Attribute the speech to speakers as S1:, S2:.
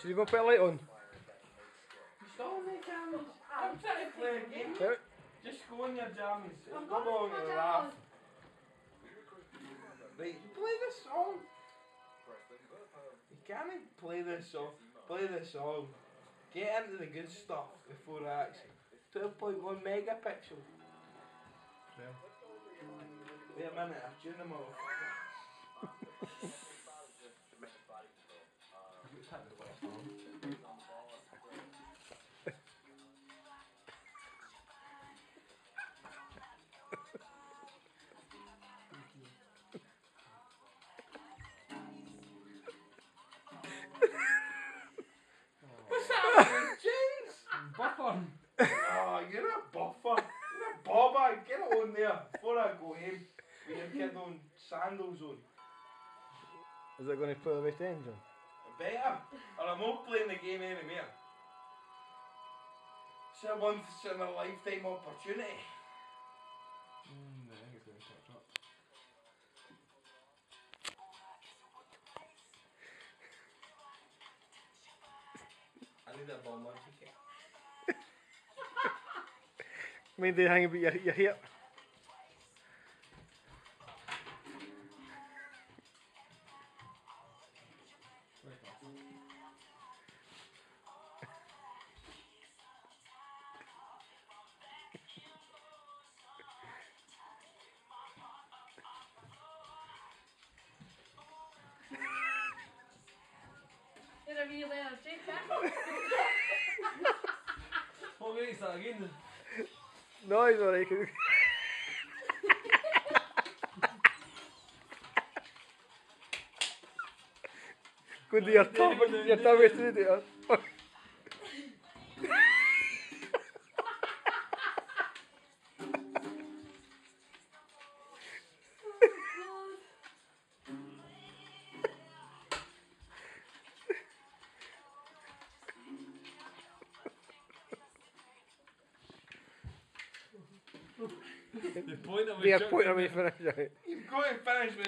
S1: Should you go put a light on?
S2: Stop me, jammies. I'm trying to play a game.
S1: Yeah.
S2: Just go in your jammies.
S3: I'm
S2: Come
S3: going
S2: on,
S3: with
S2: you
S3: my
S2: laugh. Right, play the song. You can't play this song. Play this song. Get into the good stuff before action. 12.1 megapixel. Wait a minute, I've tuned them off.
S4: Buffer.
S2: Oh, you're a buffer. You're a bobber. Get on there before I go home with your kid on sandals on.
S1: Is it going to play the right engine?
S2: Better. Or I'm not playing the game anymore. It's a once in a lifetime opportunity.
S4: Mm, I think it's going to catch up.
S2: I need a bomber ticket.
S1: Mind they hang about your, your hip.
S3: You're a real energy,
S4: What way is that again?
S1: No, he's alright. Go to your tongue, your tongue is through there.
S4: The point at which
S1: They are pointing
S4: did
S1: away
S4: it-
S1: for it.
S2: You've got to finish with